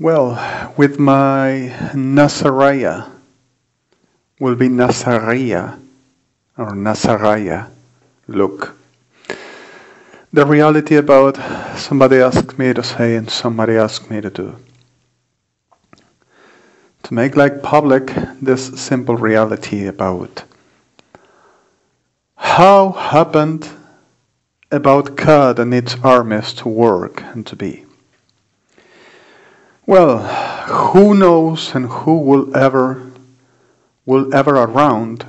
Well, with my Nazariah will be Nazariah or Nazariah look. The reality about somebody asked me to say and somebody asked me to do. To make like public this simple reality about how happened about God and its armies to work and to be. Well, who knows and who will ever will ever around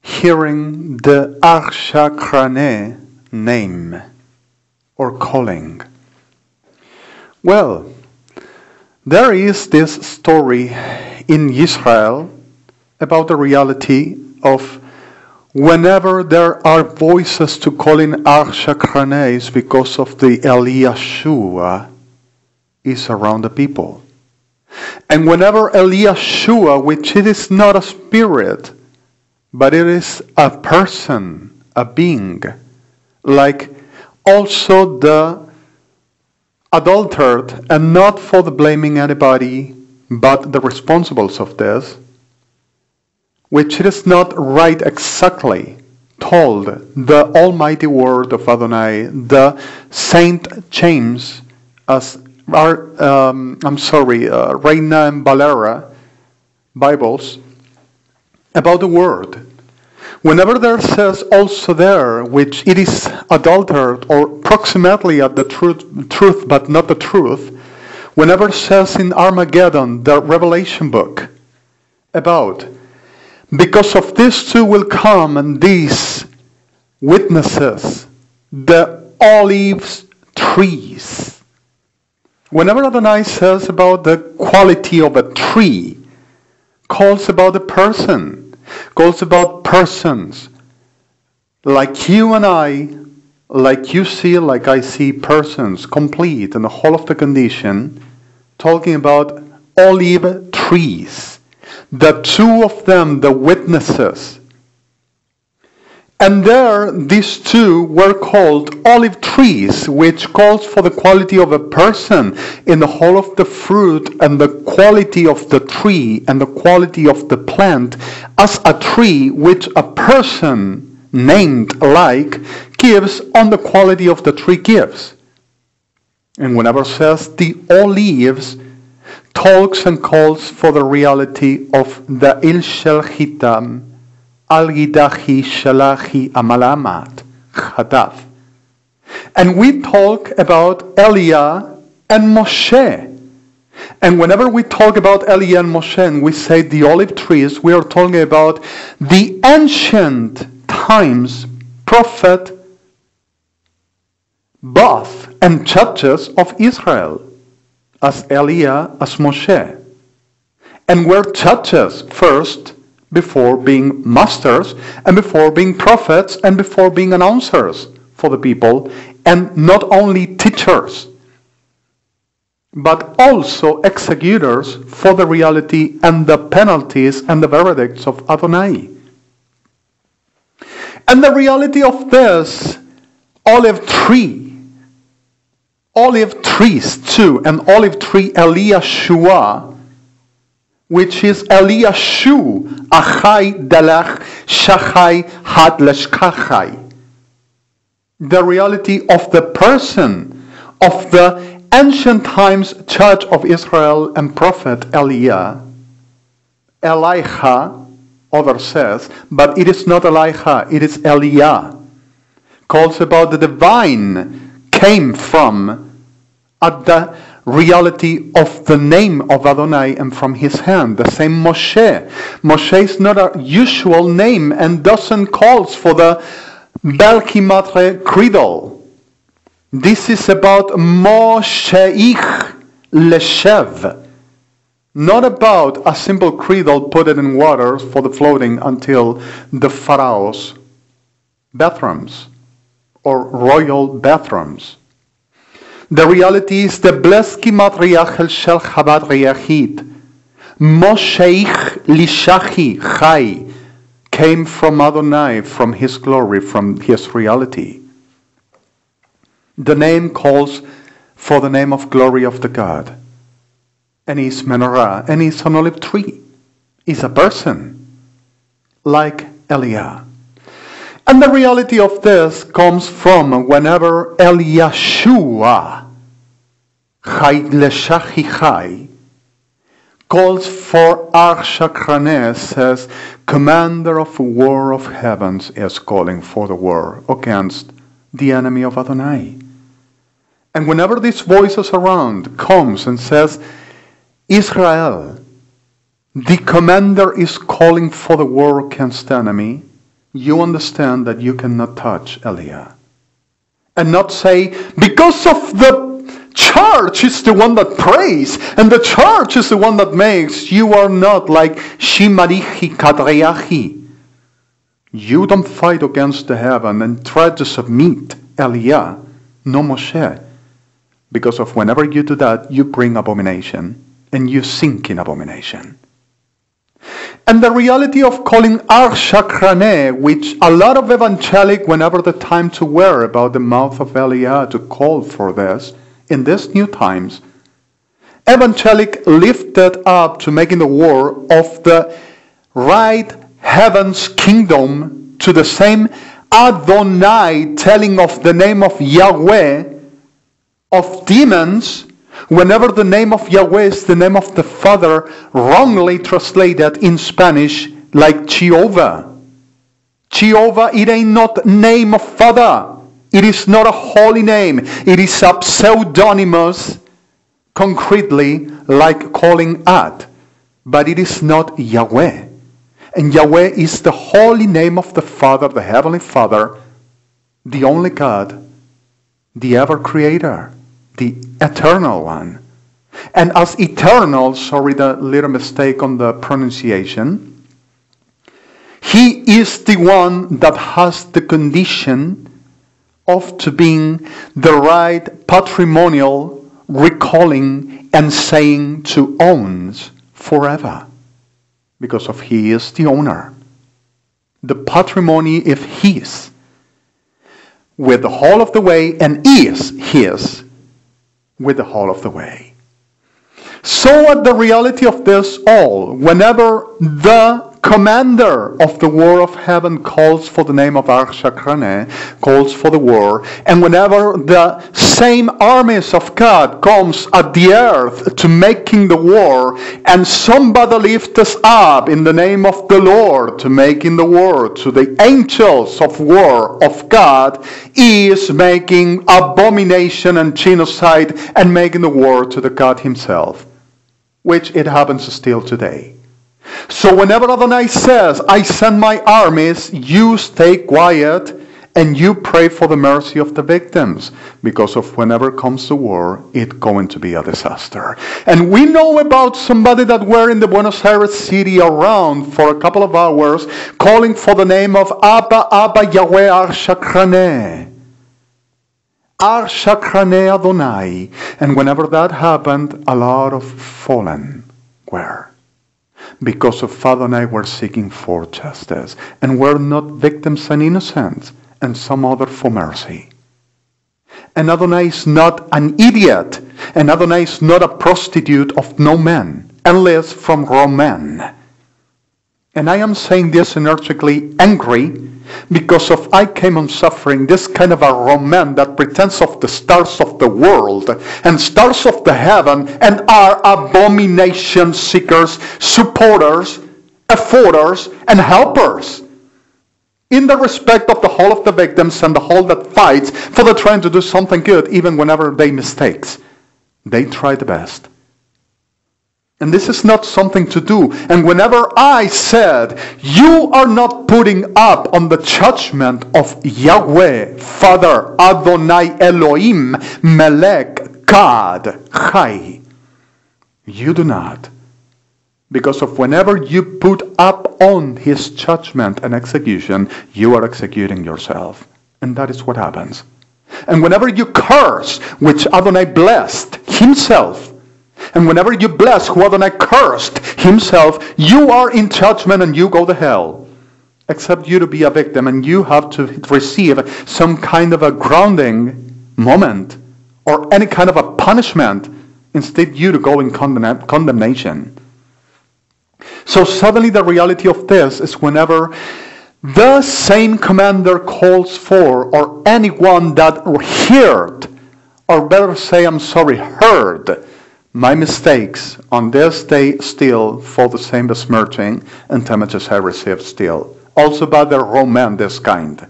hearing the Arshakrane name or calling? Well, there is this story in Israel about the reality of whenever there are voices to call in Arshakrane because of the Eliashua is around the people. And whenever Eliashua, which it is not a spirit, but it is a person, a being, like also the adultered, and not for the blaming anybody, but the responsibles of this, which it is not right exactly told the almighty word of Adonai, the Saint James, as our, um, I'm sorry, uh, Reina and Valera Bibles about the word. Whenever there says also there, which it is adulterated or approximately at the truth, truth but not the truth, whenever says in Armageddon, the Revelation book, about because of these two will come and these witnesses, the olive trees. Whenever Adonai says about the quality of a tree, calls about a person calls about persons. Like you and I, like you see, like I see persons, complete in the whole of the condition, talking about olive trees. The two of them, the witnesses, and there, these two were called olive trees, which calls for the quality of a person in the whole of the fruit and the quality of the tree and the quality of the plant as a tree which a person named like gives on the quality of the tree gives. And whenever says the olives, talks and calls for the reality of the ilshel hitam Al-Gidahi Shalahi Amalamat Chadav. And we talk about Elia and Moshe. And whenever we talk about Elia and Moshe and we say the olive trees, we are talking about the ancient times prophet both and judges of Israel as Elia as Moshe. And we're judges first before being masters and before being prophets and before being announcers for the people and not only teachers but also executors for the reality and the penalties and the verdicts of Adonai. And the reality of this olive tree, olive trees too, and olive tree Eliashua which is Eliashu, Achai Dalach Shachai Hadleshkachai. The reality of the person of the ancient times church of Israel and prophet Eliah. Elijah, other says, but it is not Elijah, it is Eliah. Calls about the divine came from at the reality of the name of Adonai and from his hand. The same Moshe. Moshe is not a usual name and doesn't calls for the Belkimatre creedle. This is about Mosheich Leshev. Not about a simple creedle put it in water for the floating until the pharaoh's bathrooms or royal bathrooms. The reality is the blessed riachel shel Chabad Riachit. Mosheich Lishachi Chai came from Adonai, from his glory, from his reality. The name calls for the name of glory of the God. And he's menorah, and he's an olive tree. He's a person, like Eliah. And the reality of this comes from whenever Eliashua, Chai calls for Arshakrane, says, Commander of war of heavens is calling for the war against the enemy of Adonai. And whenever these voices around comes and says, Israel, the commander is calling for the war against the enemy, you understand that you cannot touch Eliah. And not say, because of the church is the one that prays, and the church is the one that makes. You are not like Shimarihi Kadriahi. You don't fight against the heaven and try to submit Eliah, no Moshe. Because of whenever you do that, you bring abomination and you sink in abomination. And the reality of calling Ar Shakrane, which a lot of evangelic, whenever the time to wear about the mouth of Eliah to call for this, in these new times, evangelic lifted up to making the war of the right heaven's kingdom to the same Adonai telling of the name of Yahweh of demons whenever the name of Yahweh is the name of the Father wrongly translated in Spanish like Jehovah. Jehovah, it ain't not name of Father. It is not a holy name. It is a pseudonymous, concretely like calling Ad. But it is not Yahweh. And Yahweh is the holy name of the Father, the Heavenly Father, the only God, the ever creator, the eternal one. And as eternal, sorry, the little mistake on the pronunciation, he is the one that has the condition of to being the right patrimonial recalling and saying to owns forever because of he is the owner. The patrimony is his with the whole of the way and is his with the whole of the way. So at the reality of this all, whenever the commander of the war of heaven calls for the name of Arshakrane, calls for the war, and whenever the same armies of God comes at the earth to making the war, and somebody lifts us up in the name of the Lord to making the war to the angels of war of God, he is making abomination and genocide and making the war to the God himself, which it happens still today. So whenever Adonai says, I send my armies, you stay quiet and you pray for the mercy of the victims because of whenever comes the war it's going to be a disaster. And we know about somebody that were in the buenos aires city around for a couple of hours calling for the name of abba abba yahweh arshakrane arshakrane adonai. And whenever that happened a lot of fallen were because of Father and I were seeking for justice, and were not victims and innocents, and some other for mercy. And Adonai is not an idiot, and Adonai is not a prostitute of no man, unless from wrong Roman. And I am saying this energetically angry because of I came on suffering this kind of a romance that pretends of the stars of the world and stars of the heaven and are abomination seekers, supporters, afforders, and helpers. In the respect of the whole of the victims and the whole that fights for the trying to do something good even whenever they mistakes. They try the best. And this is not something to do. And whenever I said, You are not putting up on the judgment of Yahweh, Father, Adonai Elohim, Melech, God, Chai, you do not. Because of whenever you put up on his judgment and execution, you are executing yourself. And that is what happens. And whenever you curse, which Adonai blessed himself, and whenever you bless who Adonai cursed himself, you are in judgment and you go to hell. Except you to be a victim and you have to receive some kind of a grounding moment or any kind of a punishment. Instead, you to go in condemn- condemnation. So suddenly the reality of this is whenever the same commander calls for, or anyone that heard, or better say, I'm sorry, heard my mistakes on this day still for the same besmirching and damages I received still. Also by the Roman this kind.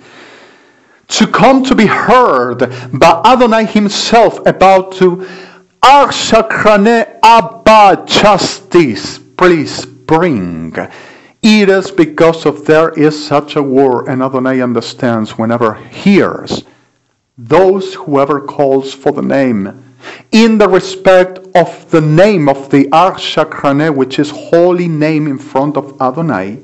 To come to be heard by Adonai himself about to Arshakrane Abba justice. Please bring. It is because of there is such a war, and Adonai understands whenever hears those whoever calls for the name in the respect of the name of the Arshakrane, which is holy name in front of Adonai.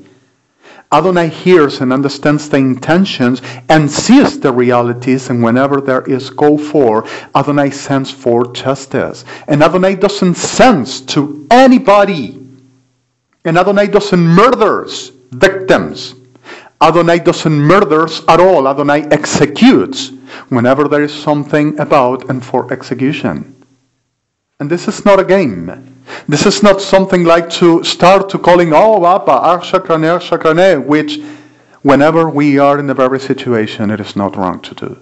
Adonai hears and understands the intentions and sees the realities, and whenever there is go for, Adonai sends for justice. And Adonai doesn't send to anybody. And Adonai doesn't murders victims. Adonai doesn't murders at all. Adonai executes whenever there is something about and for execution. And this is not a game. This is not something like to start to calling, oh, Abba, Arshakrane, Arshakrane, which whenever we are in the very situation, it is not wrong to do.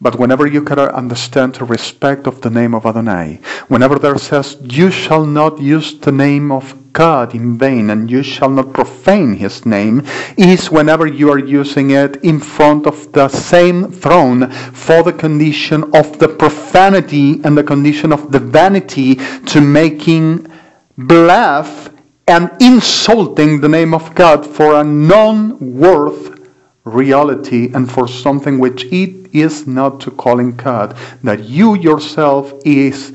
But whenever you can understand the respect of the name of Adonai, whenever there says, you shall not use the name of God in vain and you shall not profane his name, is whenever you are using it in front of the same throne for the condition of the profanity and the condition of the vanity to making bluff and insulting the name of God for a non-worth reality and for something which it is not to calling God, that you yourself is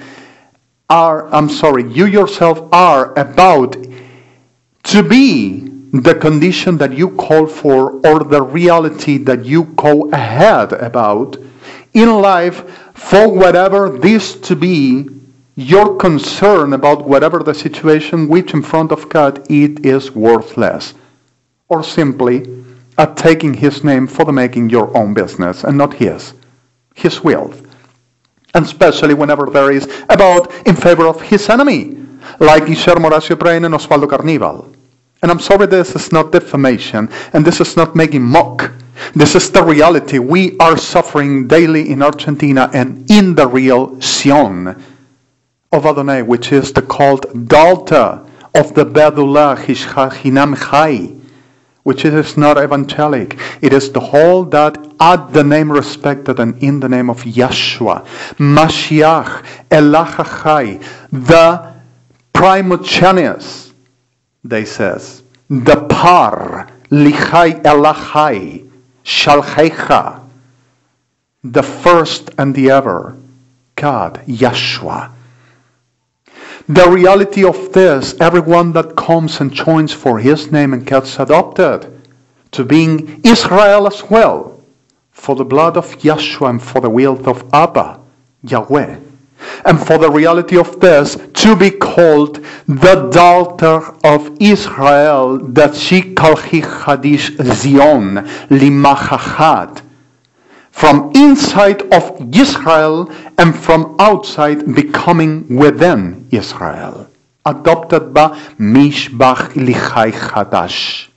are I'm sorry, you yourself are about to be the condition that you call for or the reality that you go ahead about in life for whatever this to be your concern about whatever the situation which in front of God it is worthless or simply at taking his name for the making your own business and not his, his will. And especially whenever there is about in favor of his enemy, like Guillermo Horacio Prein and Osvaldo Carnival. And I'm sorry this is not defamation, and this is not making mock. This is the reality. We are suffering daily in Argentina and in the real Sion of Adonai, which is the called Delta of the Bedullah Hinam Chai which is not evangelic. It is the whole that at the name respected and in the name of Yeshua, Mashiach, Elachachai, the primogenius, they says, the par, lichai elachai, shalchecha, the first and the ever, God, Yeshua. The reality of this, everyone that comes and joins for his name and gets adopted to being Israel as well, for the blood of Yeshua and for the will of Abba, Yahweh. And for the reality of this, to be called the daughter of Israel, that she kalchi chadish Zion, limachachat, from inside of Israel and from outside becoming within Israel. Adopted by Mishbach Lichai Chadash.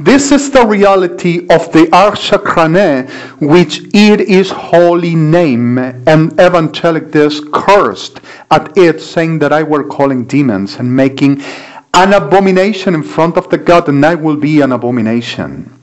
This is the reality of the Arshakrane, which it is holy name, and evangelic this cursed at it, saying that I were calling demons and making an abomination in front of the God, and I will be an abomination.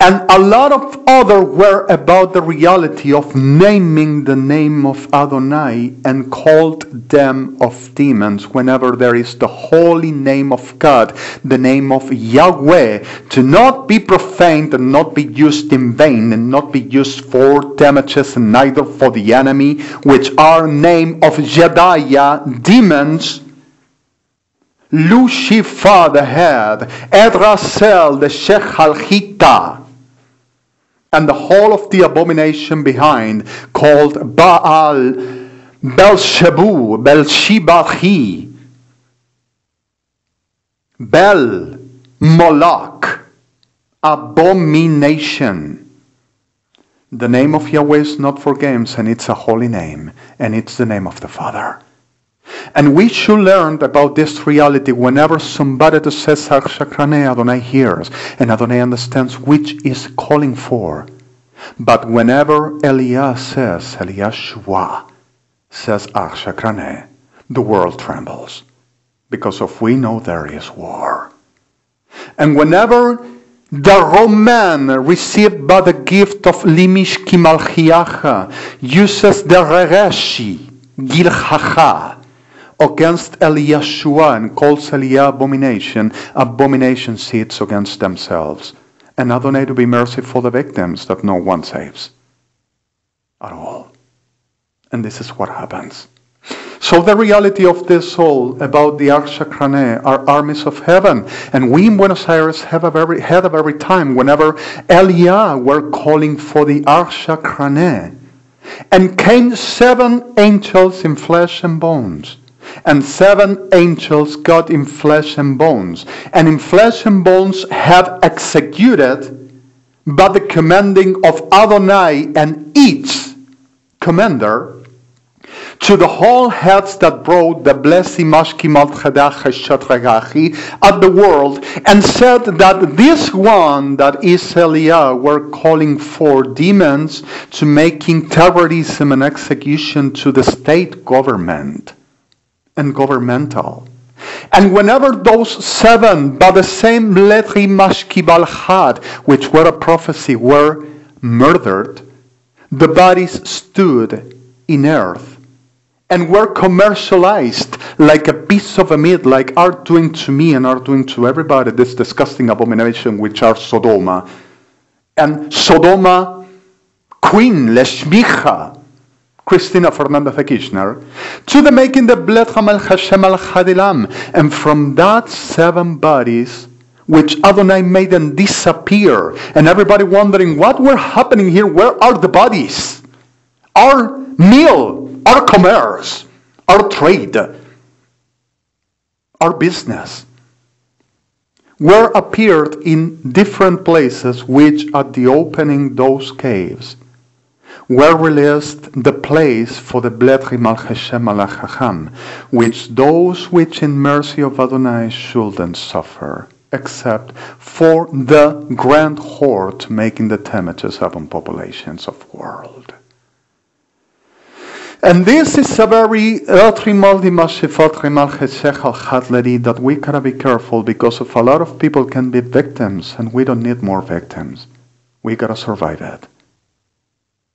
And a lot of other were about the reality of naming the name of Adonai and called them of demons. Whenever there is the holy name of God, the name of Yahweh, to not be profaned and not be used in vain and not be used for damages and neither for the enemy, which are name of Jediah, demons, Lucifer the head, Edrasel the Shechalchita, and the whole of the abomination behind, called Baal, Belzebu, Belshibachi, Bel, Moloch, abomination. The name of Yahweh is not for games, and it's a holy name, and it's the name of the Father. And we should learn about this reality whenever somebody says Shakrane Adonai hears, and Adonai understands which is calling for. But whenever Eliah says, Eliashua says Shakrane, the world trembles, because of we know there is war. And whenever the Roman received by the gift of Limish Kimalchiacha uses the Rereshi, Gilchacha, against Eliashua and calls Eliah abomination, abomination sits against themselves. And Adonai to be merciful the victims that no one saves at all. And this is what happens. So the reality of this soul about the Ark Shakrane are armies of heaven. And we in Buenos Aires have a very, had a very time whenever Elia were calling for the Arshakrane. And came seven angels in flesh and bones. And seven angels got in flesh and bones. And in flesh and bones have executed by the commanding of Adonai and each commander to the whole heads that brought the blessed blessing at the world and said that this one that is Eliah were calling for demons to making terrorism and execution to the state government and governmental. And whenever those seven by the same Letri Mashkibal had, which were a prophecy, were murdered, the bodies stood in earth and were commercialized like a piece of a meat, like are doing to me and are doing to everybody this disgusting abomination which are Sodoma. And Sodoma Queen Leshmicha, Cristina Fernandez de Kirchner, to the making the Bled Hamal Hashem al Hadilam. And from that seven bodies, which Adonai made them disappear, and everybody wondering what were happening here, where are the bodies? Our meal our commerce, our trade, our business were appeared in different places which at the opening those caves were released the place for the Bletri Malcheshem Alachacham, which those which in mercy of Adonai shouldn't suffer, except for the grand horde making the temperatures upon populations of world. And this is a very that we gotta be careful because of a lot of people can be victims and we don't need more victims. We gotta survive it.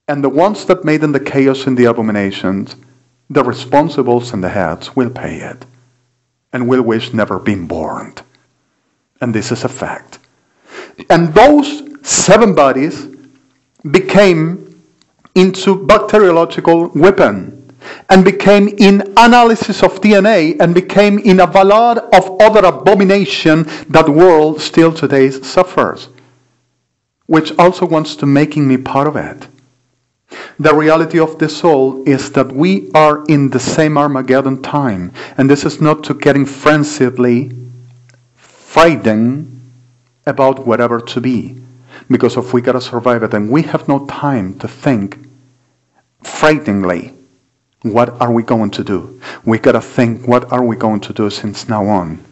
And the ones that made in the chaos and the abominations, the responsibles and the heads will pay it. And will wish never been born. And this is a fact. And those seven bodies became into bacteriological weapon and became in analysis of DNA and became in a ballad of other abomination that world still today suffers, which also wants to making me part of it. The reality of the soul is that we are in the same Armageddon time, and this is not to getting frenziedly fighting about whatever to be because if we gotta survive it and we have no time to think frighteningly what are we going to do? We gotta think what are we going to do since now on?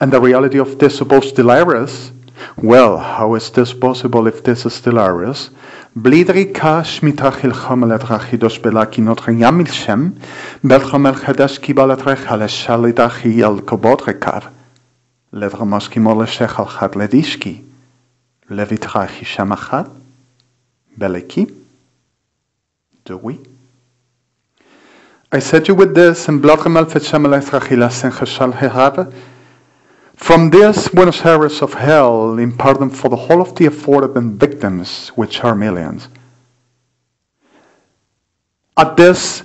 And the reality of this supposed delirious well how is this possible if this is delirious בלי קש מתרחילכם לתרחידוש בלה כי נותרים ימילשם, בלכם אל חדש קיבלת רך על השליט אחי אל כבוד רקב, לדרמוס כמו לשכל חד לדישקי. Levitra Hishamachat, Beleki. Do we? I said you with this, and Blachem Alfet Shamalach and Hashal Hehave. from this Buenos Aires of hell, in pardon for the whole of the afforded victims, which are millions. At this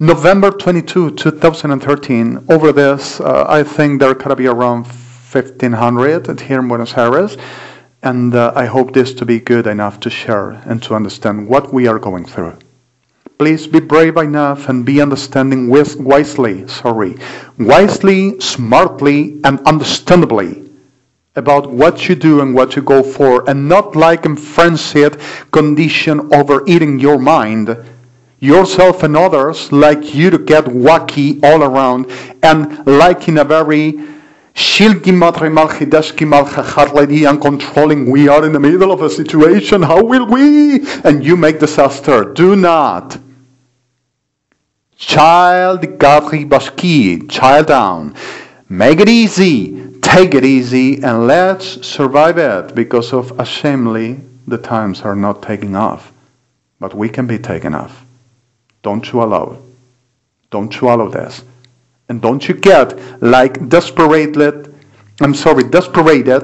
November 22, 2013, over this, uh, I think there could be around 1,500 here in Buenos Aires. And uh, I hope this to be good enough to share and to understand what we are going through. Please be brave enough and be understanding wisely, sorry, wisely, smartly, and understandably about what you do and what you go for, and not like a frenzied condition overeating your mind, yourself and others, like you to get wacky all around, and like in a very and controlling, we are in the middle of a situation, how will we? And you make disaster. Do not. Child Gavri Bashki, child down. Make it easy take it easy and let's survive it because of ashamedly the times are not taking off. But we can be taken off. Don't you allow it. Don't you allow this. And don't you get like desperately, I'm sorry, desperated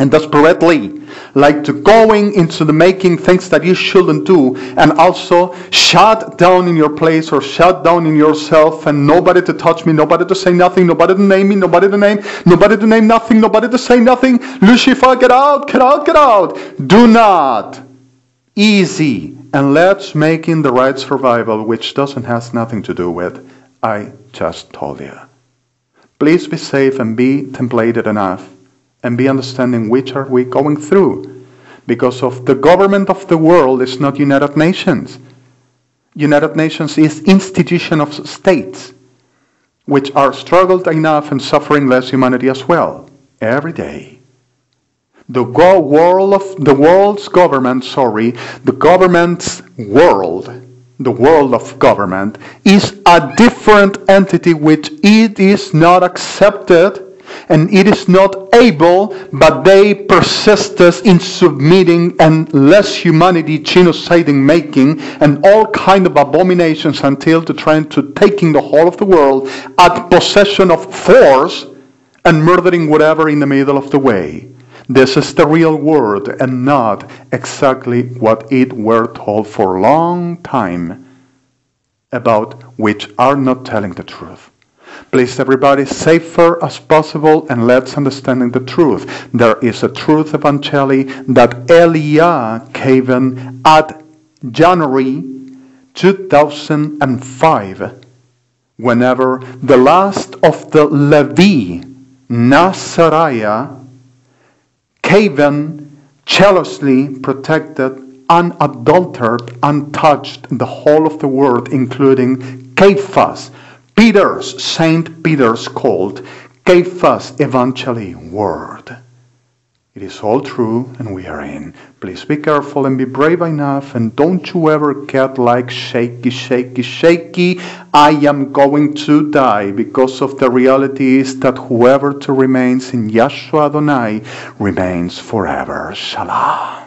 and desperately like to going into the making things that you shouldn't do and also shut down in your place or shut down in yourself and nobody to touch me nobody to say nothing nobody to name me nobody to name nobody to name nothing nobody to say nothing. Lucifer get out get out get out. Do not. Easy. And let's make in the right survival which doesn't has nothing to do with i just told you. Please be safe and be templated enough and be understanding which are we going through. Because of the government of the world is not United Nations. United Nations is institution of states, which are struggled enough and suffering less humanity as well, every day. The world of the world's government, sorry, the government's world, the world of government is a different entity which it is not accepted and it is not able, but they persisted in submitting and less humanity, genociding, making, and all kind of abominations until to trying to taking the whole of the world at possession of force and murdering whatever in the middle of the way. This is the real world and not exactly what it were told for a long time about which are not telling the truth. Please, everybody, safer as possible and let's understanding the truth. There is a truth eventually that Elia gave at January 2005 whenever the last of the Levi, Nazariah, Caven jealously protected, unadulterated, untouched the whole of the world, including Cephas, Peter's, Saint Peter's called, gave us eventually word. It is all true and we are in. Please be careful and be brave enough and don't you ever get like shaky, shaky, shaky. I am going to die because of the reality is that whoever to remains in Yahshua Adonai remains forever. Shalom.